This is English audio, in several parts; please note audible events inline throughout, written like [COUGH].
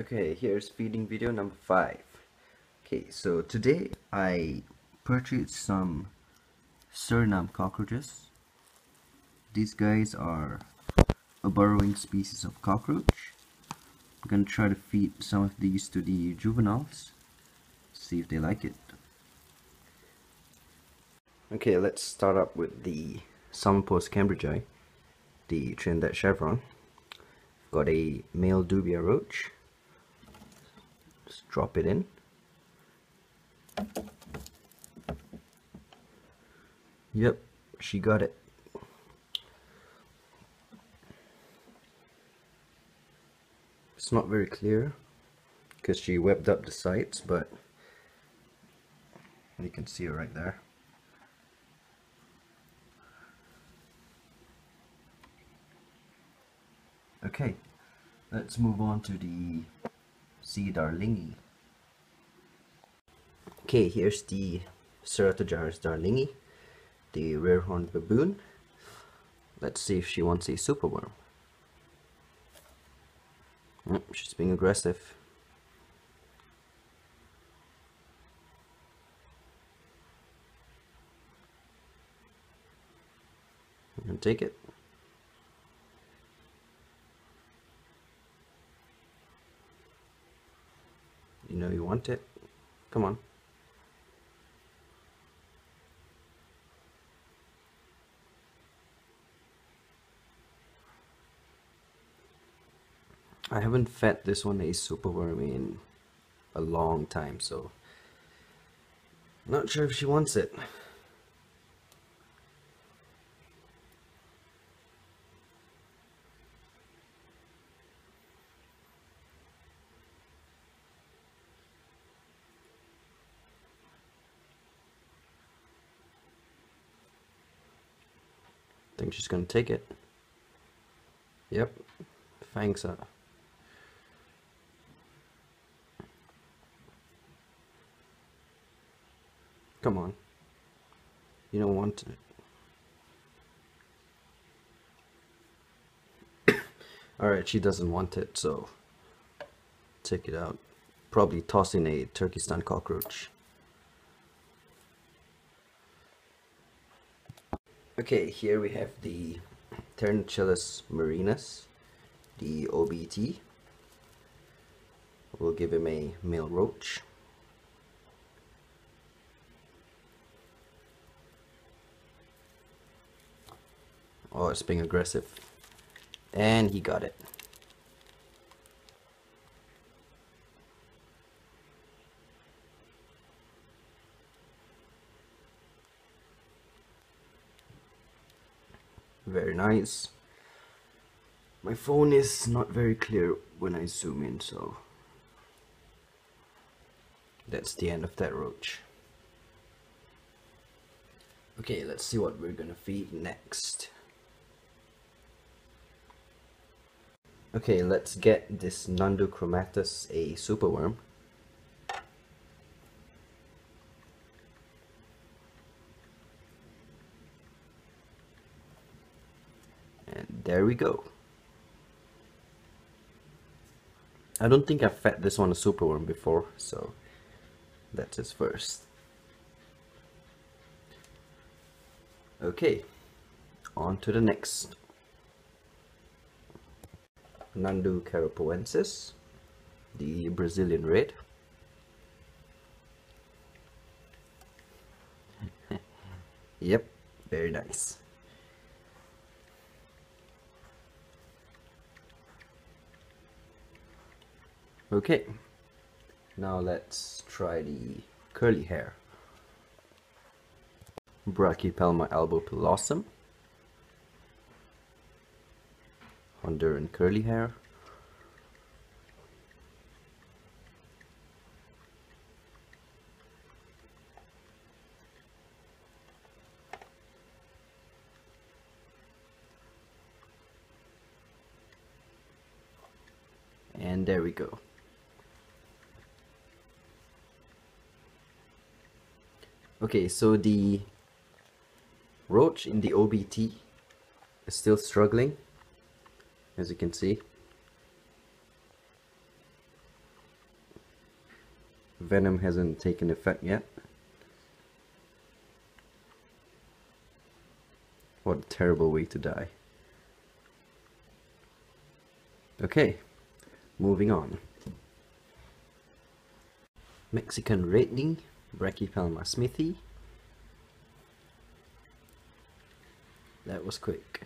Okay, here's feeding video number 5. Okay, so today I purchased some Suriname cockroaches. These guys are a burrowing species of cockroach. I'm gonna try to feed some of these to the juveniles, see if they like it. Okay, let's start up with the Psalmopoeus cambridgei, the Trinidad chevron. Got a male dubia roach just drop it in. Yep, she got it. It's not very clear because she webbed up the sides, but you can see it right there. Okay, let's move on to the. Darlingi. Okay, here's the Ceratogyrus darlingi, the rare horned baboon. Let's see if she wants a superworm. Oh, she's being aggressive. And take it. Know you want it. Come on. I haven't fed this one a super superworm in a long time, so not sure if she wants it. Think she's gonna take it. Yep, fangs are. Come on. You don't want it. [COUGHS] Alright, she doesn't want it, so take it out. Probably tossing a Turkestan cockroach. Okay, here we have the Pterinochilus murinus, the OBT. We'll give him a male roach. Oh, it's being aggressive. And he got it. very nice my phone is not very clear when I zoom in so that's the end of that roach. Okay let's see what we're gonna feed next. Okay let's get this Nhandu chromatus a superworm there we go. I don't think I've fed this one a superworm before, so that's his first. Okay, on to the next. Nhandu carapoensis, the Brazilian red. [LAUGHS] yep, very nice. Okay, now let's try the curly hair. Brachypelma albopilosum. Honduran curly hair. And there we go. Okay, so the roach in the OBT is still struggling, as you can see. venom hasn't taken effect yet. What a terrible way to die. Okay, moving on. Mexican Redknee, Brachypelma smithi. That was quick.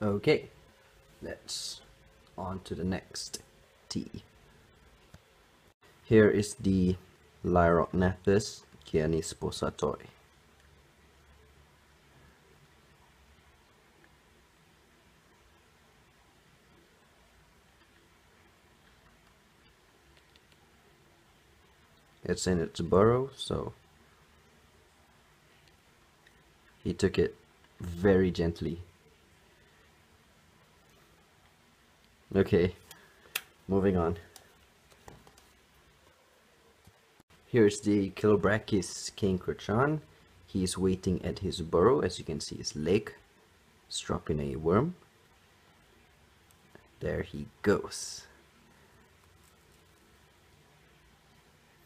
Okay, let's on to the next T. Here is the Lyrognathus giannisposatoi. It's in its burrow, so he took it very gently Okay, moving on. Here's the Chilobrachys kinkratron. He's waiting at his burrow. As you can see, his leg struck a worm. There he goes.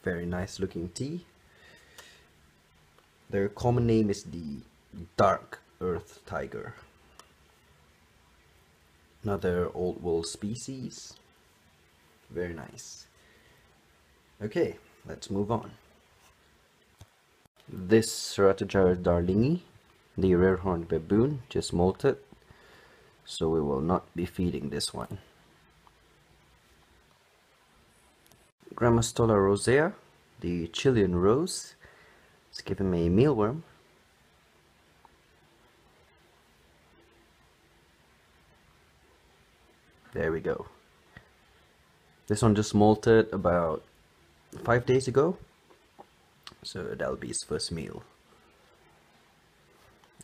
Very nice looking tea. Their common name is the dark earth tiger another old world species very nice okay let's move on. This Ceratogyrus darlingi the rare horned baboon just molted so we will not be feeding this one. Grammostola rosea the Chilean rose let's give him a mealworm. There we go. This one just molted about five days ago. So that'll be his first meal.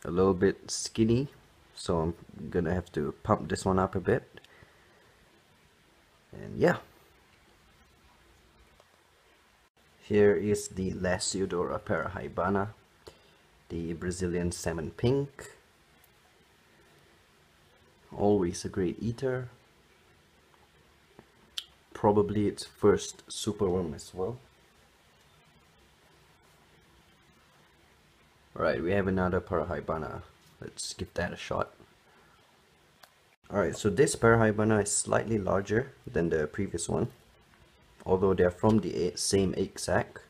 A little bit skinny, so I'm gonna have to pump this one up a bit. And yeah. Here is the Lasiodora parahybana, the Brazilian salmon pink. Always a great eater probably its first superworm as well. Alright, we have another Parahybana. Let's give that a shot. Alright, so this Parahybana is slightly larger than the previous one. Although they're from the same egg sac.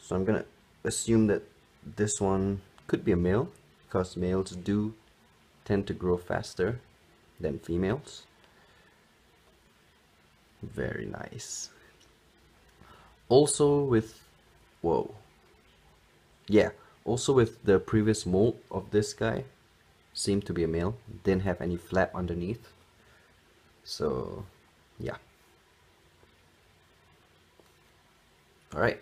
So I'm gonna assume that this one could be a male. Because males do tend to grow faster than females very nice. Also with whoa. Yeah also with the previous mold of this guy seemed to be a male didn't have any flap underneath. So yeah. All right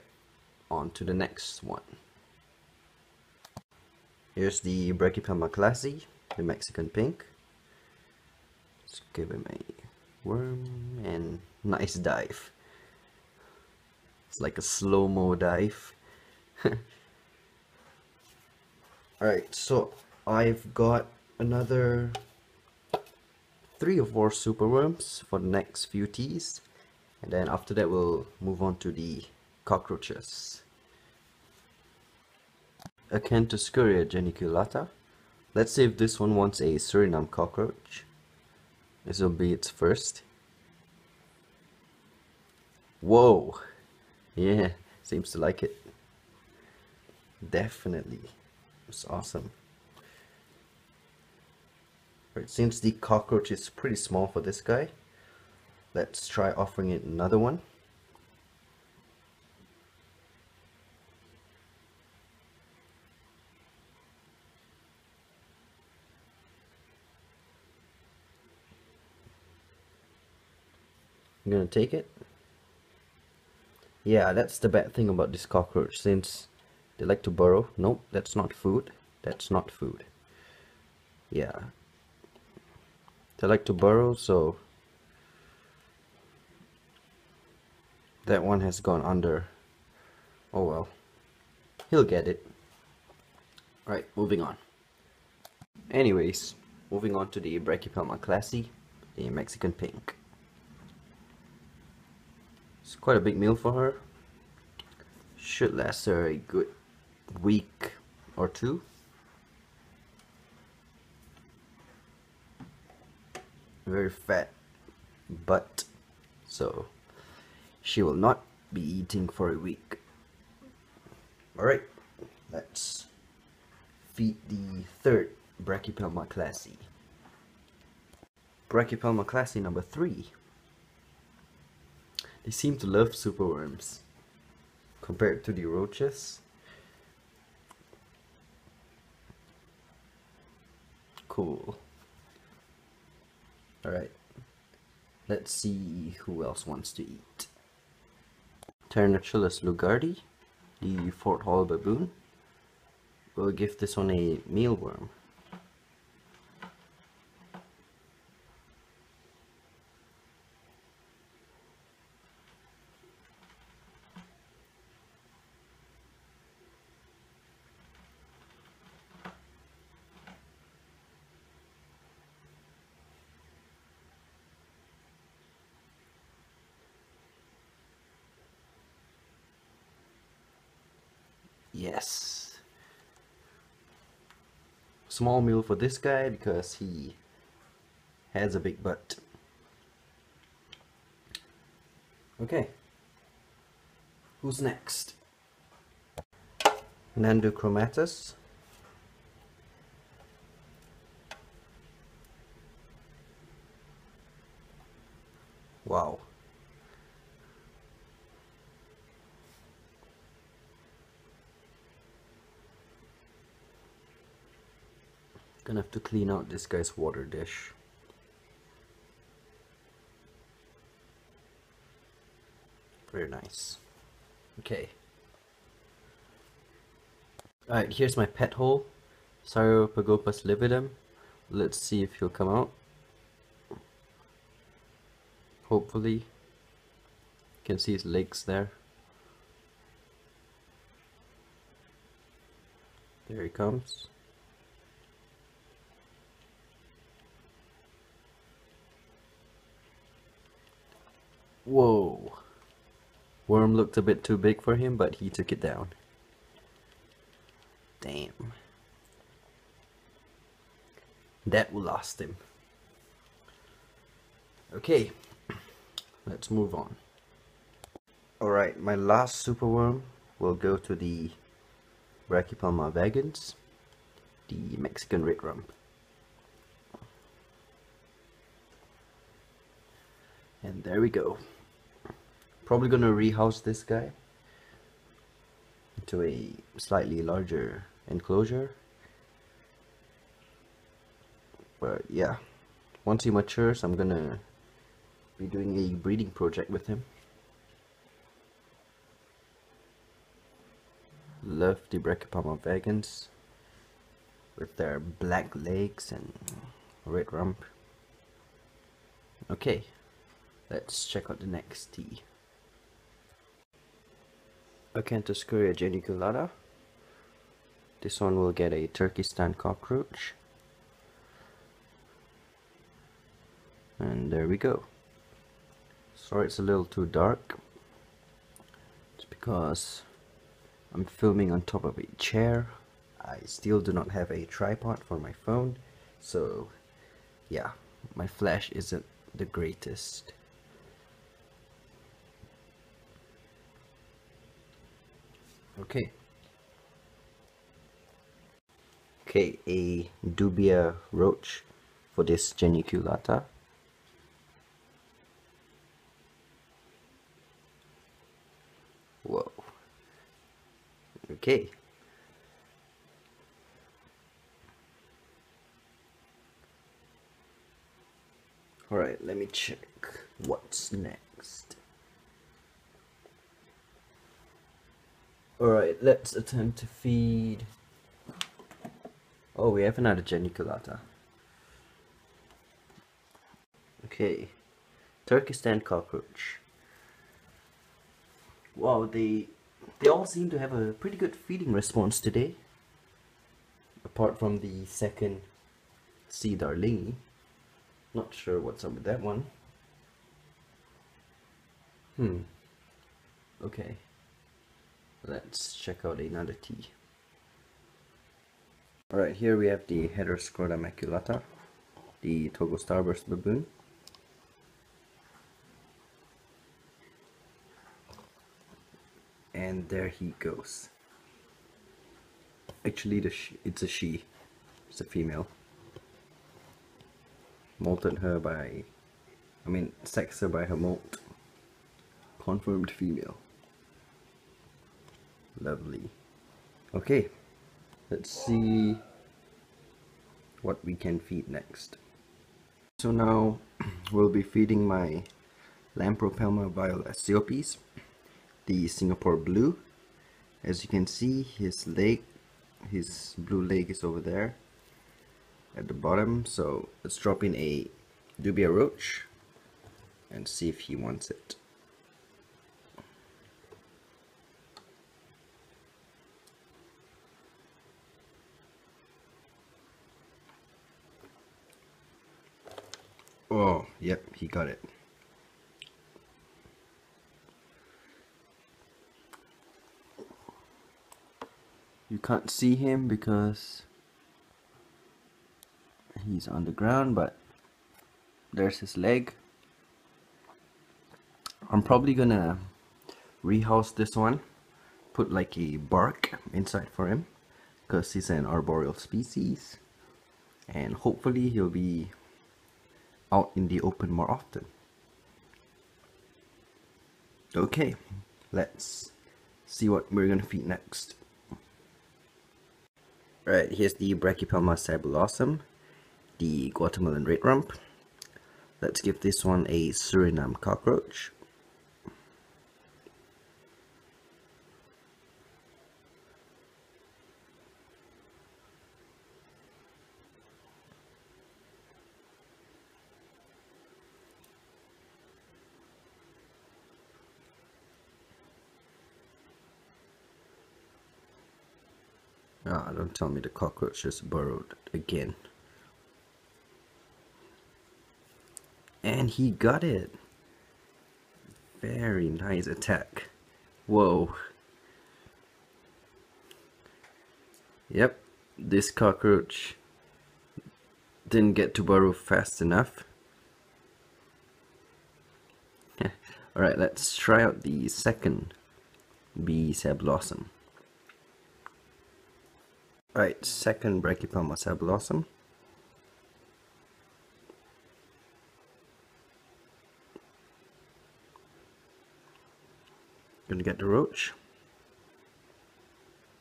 on to the next one. Here's the Brachypelma klaasi the Mexican pink. Let's give him a worm and nice dive. It's like a slow-mo dive. [LAUGHS] Alright so I've got another three or four super worms for the next few teas. And then after that we'll move on to the cockroaches. Acanthoscurria geniculata let's see if this one wants a Suriname cockroach this will be its first. Whoa! Yeah, seems to like it. Definitely. It's awesome. Right, since the cockroach is pretty small for this guy, let's try offering it another one. Gonna take it. Yeah, that's the bad thing about this cockroach, since they like to burrow. Nope, that's not food. That's not food. Yeah. They like to burrow, so that one has gone under. Oh well. he'll get it. Right, moving on. Anyways, moving on to the Brachypelma klaasi, the Mexican pink. It's quite a big meal for her. Should last her a good week or two. Very fat butt, so she will not be eating for a week. Alright, let's feed the third Brachypelma klaasi. Brachypelma klaasi number three. They seem to love superworms compared to the roaches. Cool. Alright. Let's see who else wants to eat. Pterinochilus lugardi, the Fort Hall baboon. We'll give this one a mealworm. Yes. Small meal for this guy because he has a big butt. Okay. Who's next? Nhandu Nandochromatus. Wow. Gonna have to clean out this guy's water dish. Very nice. Okay. Alright, here's my pet hole. Cyriopagopus lividum. Let's see if he'll come out. Hopefully. You can see his legs there. There he comes. Whoa. Worm looked a bit too big for him, but he took it down. Damn. That lost him. Okay, let's move on. Alright, my last superworm will go to the Brachypelma vagans, the Mexican red rump. And there we go. Probably gonna rehouse this guy into a slightly larger enclosure. But yeah, once he matures, I'm gonna be doing a breeding project with him. Love the Brachypelma vagans with their black legs and red rump. Okay, let's check out the next tea. Acanthoscurria geniculata. This one will get a Turkestan cockroach. And there we go. Sorry it's a little too dark. It's because I'm filming on top of a chair. I still do not have a tripod for my phone. So yeah, my flash isn't the greatest. Okay. Okay, a dubia roach for this geniculata. Whoa. Okay. Alright, let me check what's next. Alright, let's attempt to feed... Oh, we have another geniculata. Okay. Turkestan cockroach. Wow, they they all seem to have a pretty good feeding response today. Apart from the second C. darlingi. Not sure what's up with that one. Hmm. Okay. Let's check out another T. Alright, here we have the Heteroscodra maculata, the Togo starburst baboon. And there he goes. Actually, it's a she. It's a female. Molted her by, I mean, sexed her by her molt. Confirmed female. Lovely. Okay, let's see what we can feed next. So now [CLEARS THROAT] we'll be feeding my Lampropelma violaceopes, the Singapore blue. As you can see, his leg, his blue leg is over there at the bottom. So let's drop in a dubia roach and see if he wants it. Oh, yep, he got it. You can't see him because he's on the ground, but there's his leg. I'm probably gonna rehouse this one, put like a bark inside for him because he's an arboreal species and hopefully he'll be out in the open more often. Okay, let's see what we're gonna feed next. Right, here's the Brachypelma sabulosum, the Guatemalan red rump. Let's give this one a Suriname cockroach. Ah, oh, don't tell me the cockroach just burrowed again. And he got it. Very nice attack. Whoa. Yep, this cockroach didn't get to burrow fast enough. [LAUGHS] Alright, let's try out the second B. sabulosum. Alright, second Brachypelma sabulosum. Gonna get the roach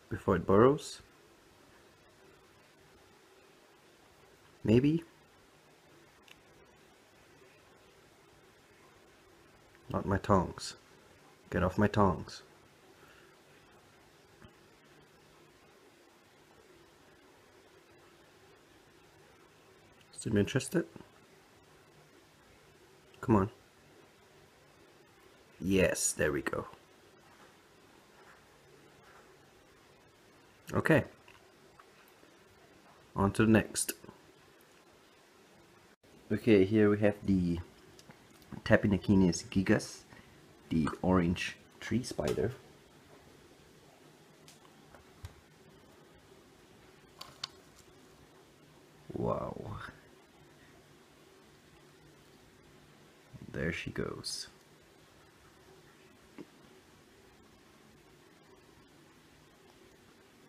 before it burrows. Maybe. Not my tongs. Get off my tongs. Seem interested? Come on. Yes, there we go. Okay. On to the next. Okay, here we have the Tapinauchenius gigas, the orange tree spider. Wow. There she goes.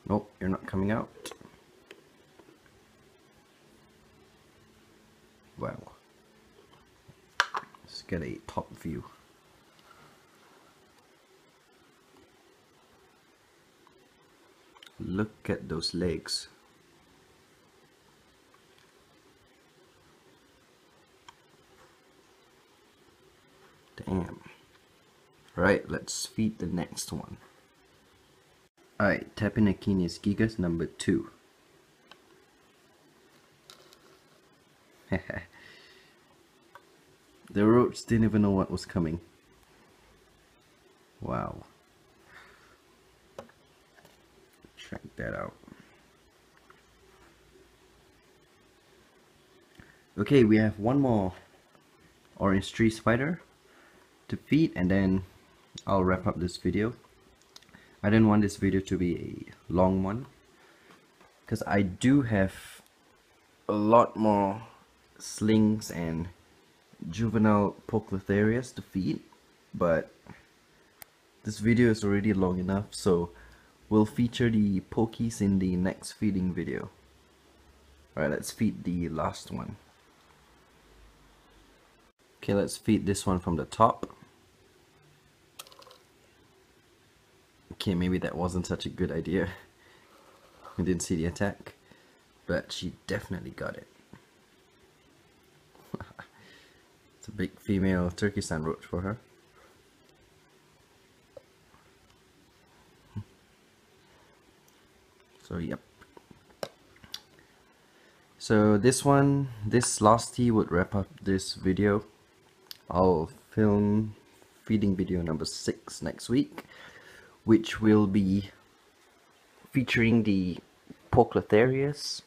Nope, you're not coming out. Wow. Let's get a top view. Look at those legs. Damn. Right, let's feed the next one. Alright, Tapinauchenius gigas number two. [LAUGHS] the roach didn't even know what was coming. Wow. Check that out. Okay, we have one more orange tree spider to feed and then I'll wrap up this video. I didn't want this video to be a long one because I do have a lot more slings and juvenile Poecilotherias to feed but this video is already long enough so we'll feature the pokies in the next feeding video. Alright let's feed the last one. Okay let's feed this one from the top okay maybe that wasn't such a good idea. We didn't see the attack but she definitely got it. [LAUGHS] It's a big female Turkestan roach for her. [LAUGHS] So yep. So this one this last tea would wrap up this video. I'll film feeding video number six next week which will be featuring the Poecilotherias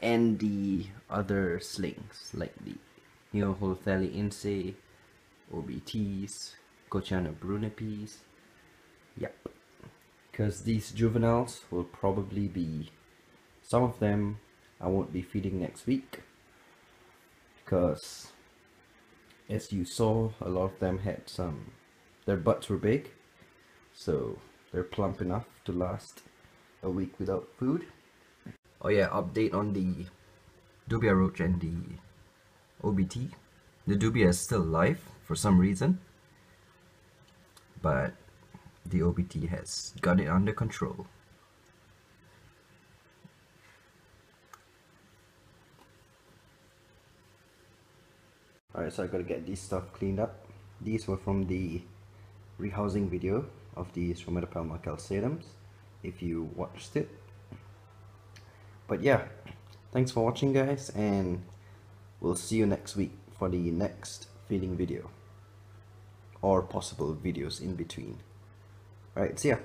and the other slings like the Neoholothele incei, OBTs, Kochiana brunnipes. Yep. Because these juveniles will probably be some of them I won't be feeding next week. Because as you saw a lot of them had some their butts were big so they're plump enough to last a week without food oh yeah update on the dubia roach and the OBT the dubia is still alive for some reason but the OBT has got it under control. Alright, so I gotta get this stuff cleaned up. These were from the rehousing video of the Stromatopelma calceatums, if you watched it. But yeah, thanks for watching guys, and we'll see you next week for the next feeding video. Or possible videos in between. Alright, see ya.